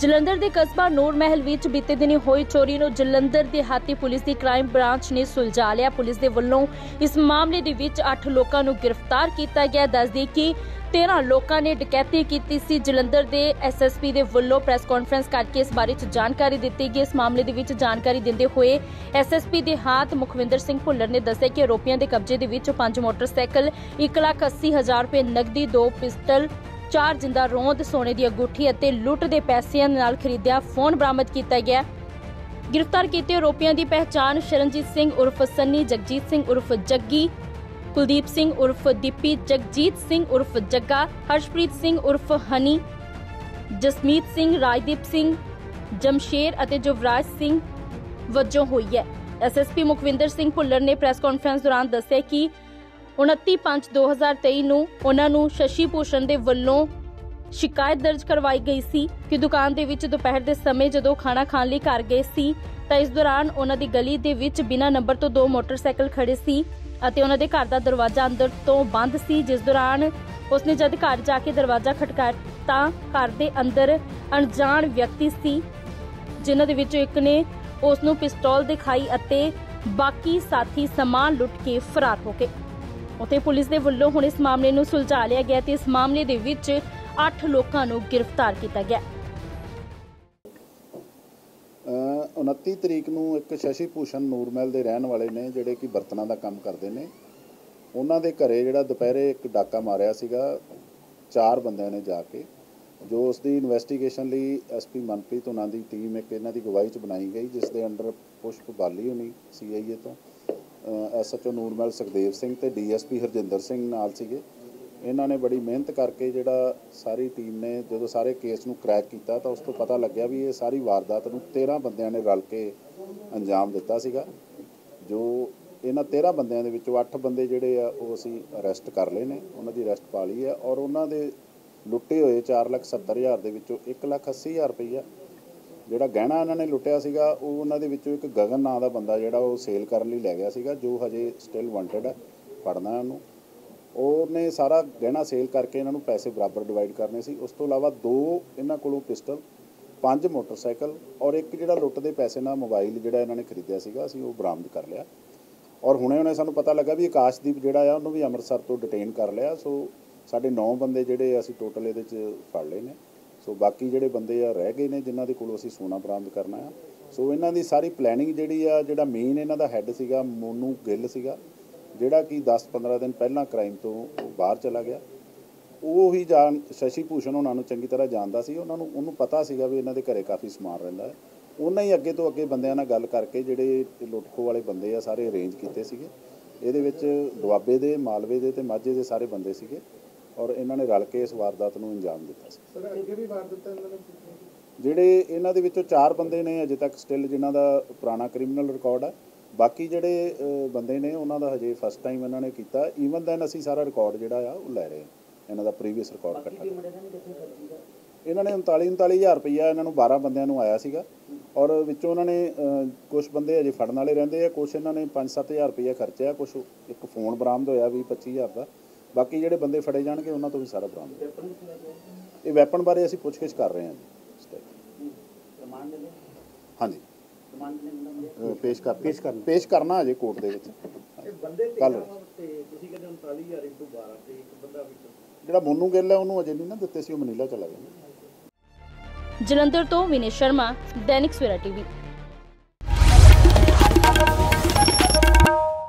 ਜਲੰਧਰ ਦੇ ਕਸਬਾ ਨੂਰ ਮਹਿਲ ਵਿੱਚ ਬੀਤੇ ਦਿਨੀ ਹੋਈ ਚੋਰੀ ਨੂੰ ਜਲੰਧਰ ਦੇ ਹਾਤੀ ਪੁਲਿਸ ਦੀ ਕ੍ਰਾਈਮ ਬ੍ਰਾਂਚ ਨੇ ਸੁਲਝਾ ਲਿਆ। ਪੁਲਿਸ ਦੇ ਵੱਲੋਂ ਇਸ ਮਾਮਲੇ ਦੇ ਵਿੱਚ 8 ਲੋਕਾਂ ਨੂੰ ਗ੍ਰਿਫਤਾਰ ਕੀਤਾ ਗਿਆ। ਦੱਸਦੀ ਕਿ 13 ਲੋਕਾਂ ਨੇ ਡਕੈਤੀ ਕੀਤੀ ਸੀ। ਜਲੰਧਰ ਦੇ ਐਸਐਸਪੀ ਦੇ ਵੱਲੋਂ ਪ੍ਰੈਸ ਕਾਨਫਰੰਸ ਕਰਕੇ ਇਸ ਬਾਰੇ ਚ ਜਾਣਕਾਰੀ ਦਿੱਤੀ ਗਈ। ਇਸ ਮਾਮਲੇ ਦੇ ਵਿੱਚ ਜਾਣਕਾਰੀ ਦਿੰਦੇ ਹੋਏ ਐਸਐਸਪੀ ਦੇ ਹਾਥ ਮੁਖਵਿੰਦਰ ਸਿੰਘ ਭੁੱਲਰ ਨੇ ਦੱਸਿਆ ਕਿ ਆਰੋਪੀਆਂ ਦੇ ਕਬਜ਼ੇ ਦੇ ਵਿੱਚ ਪੰਜ ਮੋਟਰਸਾਈਕਲ 180000 ਰੁਪਏ ਨਕਦੀ, ਦੋ ਪਿਸਟਲ ਚਾਰ ਜਿੰਦਾ ਰੋਂਦ ਸੋਨੇ ਦੀ ਅੰਗੂਠੀ ਅਤੇ ਲੁੱਟ ਦੇ ਪੈਸਿਆਂ ਨਾਲ ਖਰੀਦਿਆ ਫੋਨ ਬਰਾਮਦ ਕੀਤਾ ਗਿਆ। ਗ੍ਰਿਫਤਾਰ ਕੀਤੇ ਆਰੋਪੀਆਂ ਦੀ ਪਹਿਚਾਣ ਸ਼ਰਨਜੀਤ ਸਿੰਘ ਉਰਫ ਸੰਨੀ, ਜਗਜੀਤ ਸਿੰਘ ਉਰਫ ਜੱਗੀ, ਕੁਲਦੀਪ ਸਿੰਘ ਉਰਫ ਦੀਪੀ, ਜਗਜੀਤ ਸਿੰਘ ਉਰਫ ਜੱਗਾ, ਹਰਸ਼ਪ੍ਰੀਤ ਸਿੰਘ ਉਰਫ ਹਨੀ, ਜਸਮੀਤ ਸਿੰਘ, ਰਾਜਦੀਪ ਸਿੰਘ, ਜਮਸ਼ੇਰ ਅਤੇ ਜੁਵਰਾਜ ਸਿੰਘ ਵਜੋਂ ਹੋਈ ਹੈ। ਐਸਐਸਪੀ ਮੁਖਵਿੰਦਰ ਸਿੰਘ ਭੁੱਲਰ ਨੇ ਪ੍ਰੈਸ ਕਾਨਫਰੰਸ ਦੌਰਾਨ ਦੱਸਿਆ ਕਿ 29/5/2023 ਨੂੰ ਉਹਨਾਂ ਨੂੰ ਸ਼ਸ਼ੀ ਭੂਸ਼ਣ ਦੇ ਵੱਲੋਂ ਸ਼ਿਕਾਇਤ ਦਰਜ ਕਰਵਾਈ ਗਈ ਸੀ ਕਿ ਦੁਕਾਨ ਦੇ ਵਿੱਚ ਦੁਪਹਿਰ ਦੇ ਸਮੇਂ ਜਦੋਂ ਖਾਣਾ ਖਾਣ ਲਈ ਘਰ ਗਏ ਸੀ, ਤਾਂ ਇਸ ਦੌਰਾਨ ਉਹਨਾਂ ਦੀ ਗਲੀ ਦੇ ਵਿੱਚ ਬਿਨਾਂ ਨੰਬਰ ਤੋਂ ਦੋ ਮੋਟਰਸਾਈਕਲ ਖੜੇ ਸੀ ਅਤੇ ਉਹਨਾਂ ਦੇ ਘਰ ਦਾ ਦਰਵਾਜ਼ਾ ਅੰਦਰ ਤੋਂ ਬੰਦ ਸੀ, ਜਿਸ ਦੌਰਾਨ ਉਸਨੇ ਜਦ ਘਰ ਜਾ ਕੇ ਦਰਵਾਜ਼ਾ ਖਟਕਾਇਆ ਤਾਂ ਘਰ ਦੇ ਅੰਦਰ ਅਣਜਾਣ ਵਿਅਕਤੀ ਸੀ, ਜਿਨ੍ਹਾਂ ਦੇ ਵਿੱਚੋਂ ਇੱਕ ਨੇ ਉਸ ਨੂੰ ਪਿਸਤੌਲ ਦਿਖਾਈ ਅਤੇ ਬਾਕੀ ਸਾਥੀ ਸਮਾਨ ਲੁੱਟ ਕੇ ਫਰਾਰ ਹੋ ਗਏ। ਉਤੇ ਪੁਲਿਸ ਦੇ ਵੱਲੋਂ ਹੁਣ ਇਸ ਮਾਮਲੇ ਨੂੰ ਸੁਲਝਾ ਲਿਆ ਗਿਆ ਤੇ ਇਸ ਮਾਮਲੇ ਦੇ ਵਿੱਚ 8 ਲੋਕਾਂ ਨੂੰ ਗ੍ਰਿਫਤਾਰ ਕੀਤਾ ਗਿਆ। ਅਹ 29 ਤਰੀਕ ਨੂੰ ਇੱਕ ਸ਼ਸ਼ੀ ਭੂਸ਼ਣ ਨੂਰਮਹਿਲ ਦੇ ਰਹਿਣ ਵਾਲੇ ਨੇ ਜਿਹੜੇ ਕਿ ਬਰਤਨਾਂ ਦਾ ਕੰਮ ਕਰਦੇ ਨੇ। ਉਹਨਾਂ ਦੇ ਘਰੇ ਜਿਹੜਾ ਦੁਪਹਿਰੇ ਇੱਕ ਡਾਕਾ ਮਾਰਿਆ ਸੀਗਾ, ਚਾਰ ਬੰਦਿਆਂ ਨੇ ਜਾ ਕੇ, ਜੋ ਉਸ ਦੀ ਇਨਵੈਸਟੀਗੇਸ਼ਨ ਲਈ ਐਸਪੀ ਮਨਪ੍ਰੀਤ ਉਹਨਾਂ ਦੀ ਟੀਮ ਇੱਕ ਇਹਨਾਂ ਦੀ ਗਵਾਹੀ 'ਚ ਬਣਾਈ ਗਈ, ਜਿਸ ਦੇ ਅੰਡਰ ਪੁਸ਼ਪ ਬਾਲੀ ਹੋਣੀ ਸੀਆਈਏ ਤੋਂ। ਐਸਐਚਓ ਨੂਰਮਹਿਲ ਸੁਖਦੇਵ ਸਿੰਘ ਤੇ ਡੀਐਸਪੀ ਹਰਜਿੰਦਰ ਸਿੰਘ ਨਾਲ ਸੀਗੇ। ਇਹਨਾਂ ਨੇ ਬੜੀ ਮਿਹਨਤ ਕਰਕੇ ਜਿਹੜਾ ਸਾਰੀ ਟੀਮ ਨੇ ਜਦੋਂ ਸਾਰੇ ਕੇਸ ਨੂੰ ਕ੍ਰੈਕ ਕੀਤਾ ਤਾਂ ਉਸ ਤੋਂ ਪਤਾ ਲੱਗਿਆ ਵੀ ਇਹ ਸਾਰੀ ਵਾਰਦਾਤ ਨੂੰ 13 ਬੰਦਿਆਂ ਨੇ ਰਲ ਕੇ ਅੰਜਾਮ ਦਿੱਤਾ ਸੀਗਾ। ਜੋ ਇਹਨਾਂ 13 ਬੰਦਿਆਂ ਦੇ ਵਿੱਚੋਂ 8 ਬੰਦੇ ਜਿਹੜੇ ਆ, ਉਹ ਅਸੀਂ ਅਰੈਸਟ ਕਰ ਲਏ ਨੇ। ਉਹਨਾਂ ਦੀ ਅਰੈਸਟ ਪਾ ਲਈ ਹੈ ਔਰ ਉਹਨਾਂ ਦੇ ਲੁੱਟੇ ਹੋਏ 470000 ਦੇ ਵਿੱਚੋਂ 180000 ਰੁਪਈਆ ਜਿਹੜਾ ਗਹਿਣਾ ਇਹਨਾਂ ਨੇ ਲੁੱਟਿਆ ਸੀਗਾ, ਉਹ ਉਹਨਾਂ ਦੇ ਵਿੱਚੋਂ ਇੱਕ ਗਗਨ ਨਾਂ ਦਾ ਬੰਦਾ ਜਿਹੜਾ ਉਹ ਸੇਲ ਕਰਨ ਲਈ ਲੈ ਗਿਆ ਸੀਗਾ, ਜੋ ਹਜੇ ਸਟਿਲ ਵਾਂਟਡ ਹੈ, ਫੜਨਾ ਉਹਨੂੰ। ਉਹਨੇ ਸਾਰਾ ਗਹਿਣਾ ਸੇਲ ਕਰਕੇ ਇਹਨਾਂ ਨੂੰ ਪੈਸੇ ਬਰਾਬਰ ਡਿਵਾਈਡ ਕਰਨੇ ਸੀ। ਉਸ ਤੋਂ ਇਲਾਵਾ ਦੋ ਇਹਨਾਂ ਕੋਲੋਂ ਪਿਸਟਲ, ਪੰਜ ਮੋਟਰਸਾਈਕਲ ਔਰ ਇੱਕ ਜਿਹੜਾ ਲੁੱਟ ਦੇ ਪੈਸੇ ਨਾਲ ਮੋਬਾਈਲ ਜਿਹੜਾ ਇਹਨਾਂ ਨੇ ਖਰੀਦਿਆ ਸੀਗਾ, ਅਸੀਂ ਉਹ ਬਰਾਮਦ ਕਰ ਲਿਆ। ਔਰ ਹੁਣੇ ਹੁਣੇ ਸਾਨੂੰ ਪਤਾ ਲੱਗਾ ਵੀ ਆਕਾਸ਼ਦੀਪ ਜਿਹੜਾ ਆ, ਉਹਨੂੰ ਵੀ ਅੰਮ੍ਰਿਤਸਰ ਤੋਂ ਡਿਟੇਨ ਕਰ ਲਿਆ। ਸੋ ਸਾਡੇ 9 ਬੰਦੇ ਜਿਹੜੇ ਅਸੀਂ ਟੋਟਲ ਇਹਦੇ 'ਚ ਫੜ ਲਏ ਨੇ। ਸੋ ਬਾਕੀ ਜਿਹੜੇ ਬੰਦੇ ਆ ਰਹਿ ਗਏ ਨੇ, ਜਿਨ੍ਹਾਂ ਦੇ ਕੋਲੋਂ ਅਸੀਂ ਸੋਨਾ ਬਰਾਮਦ ਕਰਨਾ ਆ। ਸੋ ਇਹਨਾਂ ਦੀ ਸਾਰੀ ਪਲੈਨਿੰਗ ਜਿਹੜੀ ਆ, ਜਿਹੜਾ ਮੇਨ ਇਹਨਾਂ ਦਾ ਹੈੱਡ ਸੀਗਾ, ਮੋਨੂ ਗਿੱਲ ਸੀਗਾ, ਜਿਹੜਾ ਕਿ 10-15 ਦਿਨ ਪਹਿਲਾਂ ਕ੍ਰਾਈਮ ਤੋਂ ਬਾਹਰ ਚਲਾ ਗਿਆ। ਉਹ ਹੀ ਜਾਣ ਸ਼ਸ਼ੀ ਭੂਸ਼ਣ ਉਹਨਾਂ ਨੂੰ ਚੰਗੀ ਤਰ੍ਹਾਂ ਜਾਣਦਾ ਸੀ। ਉਹਨਾਂ ਨੂੰ, ਉਹਨੂੰ ਪਤਾ ਸੀਗਾ ਵੀ ਇਹਨਾਂ ਦੇ ਘਰੇ ਕਾਫੀ ਸਮਾਨ ਰਹਿੰਦਾ ਹੈ। ਉਹਨਾਂ ਹੀ ਅੱਗੇ ਤੋਂ ਅੱਗੇ ਬੰਦਿਆਂ ਨਾਲ ਗੱਲ ਕਰਕੇ ਜਿਹੜੇ ਲੁੱਟਖੋ ਵਾਲੇ ਬੰਦੇ ਆ, ਸਾਰੇ ਅਰੇਂਜ ਕੀਤੇ ਸੀਗੇ। ਇਹਦੇ ਵਿੱਚ ਦੁਆਬੇ ਦੇ, ਮਾਲਵੇ ਦੇ ਤੇ ਮਾਝੇ ਦੇ ਸਾਰੇ ਬੰਦੇ ਸੀਗੇ। ਔਰ ਇਹਨਾਂ ਨੇ ਰਲ ਕੇ ਇਸ ਵਾਰਦਾਤ ਨੂੰ ਅੰਜਾਮ ਦਿੱਤਾ ਸੀ। ਸਰ ਅੱਗੇ ਵੀ ਵਾਰ ਦਿੱਤਾ ਇਹਨਾਂ ਨੇ ਜਿਹੜੇ ਇਹਨਾਂ ਦੇ ਵਿੱਚੋਂ ਚਾਰ ਬੰਦੇ ਨੇ ਅਜੇ ਤੱਕ ਸਟਿਲ ਜਿਨ੍ਹਾਂ ਦਾ ਪੁਰਾਣਾ ਕ੍ਰਿਮੀਨਲ ਰਿਕਾਰਡ ਹੈ ਬਾਕੀ ਜਿਹੜੇ ਬੰਦੇ ਨੇ ਉਹਨਾਂ ਦਾ ਹਜੇ ਫਸਟ ਟਾਈਮ ਇਹਨਾਂ ਨੇ ਕੀਤਾ। ਈਵਨ ਦੈਨ ਅਸੀਂ ਸਾਰਾ ਰਿਕਾਰਡ ਜਿਹੜਾ ਆ ਉਹ ਲੈ ਰਹੇ ਹਾਂ। ਇਹਨਾਂ ਦਾ ਪ੍ਰੀਵੀਅਸ ਰਿਕਾਰਡ ਇਕੱਠਾ। ਇਹਨਾਂ ਨੇ 39 39000 ਰੁਪਈਆ ਇਹਨਾਂ ਨੂੰ 12 ਬੰਦਿਆਂ ਨੂੰ ਆਇਆ ਸੀਗਾ। ਔਰ ਵਿੱਚੋਂ ਉਹਨਾਂ ਨੇ ਕੁਝ ਬੰਦੇ ਅਜੇ ਫੜਨ ਵਾਲੇ ਰਹਿੰਦੇ ਆ ਕੁਝ ਇਹਨਾਂ ਨੇ 5-7000 ਰੁਪਈਆ ਖਰਚਿਆ ਕੁਝ ਇੱਕ ਫੋਨ ਬਰਾਮਦ ਹੋਇਆ ਵੀ 25000 ਦਾ। ਬਾਕੀ ਜਿਹੜੇ ਬੰਦੇ ਫੜੇ ਜਾਣਗੇ ਉਹਨਾਂ ਤੋਂ ਵੀ ਸਾਰਾ ਬਰਾਮਦ ਇਹ ਵੈਪਨ ਬਾਰੇ ਅਸੀਂ ਪੁੱਛਗਿੱਛ ਕਰ ਰਹੇ ਹਾਂ ਜੀ। ਹਾਂਜੀ। ਪੇਸ਼ ਕਰ ਪੇਸ਼ ਕਰਨਾ। ਪੇਸ਼ ਕਰਨਾ ਅਜੇ ਕੋਰਟ ਦੇ ਵਿੱਚ। ਇਹ ਬੰਦੇ ਕੱਲ੍ਹ। ਤੇਰਾਂ ਤੇ ਤੁਸੀਂ ਕਹਿੰਦੇ 39000 ਇੰਟੂ 12 ਤੇ ਇੱਕ ਬੰਦਾ ਵਿੱਚ ਜਿਹੜਾ ਮੋਨੂ ਗਿੱਲ ਹੈ ਉਹਨੂੰ ਅਜੇ ਨਹੀਂ ਨਾ ਦਿੱਤੇ ਸੀ ਉਹ ਮਨੀਲਾ ਚਲਾ ਗਿਆ। ਜਲੰਧਰ ਤੋਂ ਵਿਨੇ ਸ਼ਰਮਾ ਦੈਨਿਕ ਸਵੇਰਾ ਟੀਵੀ।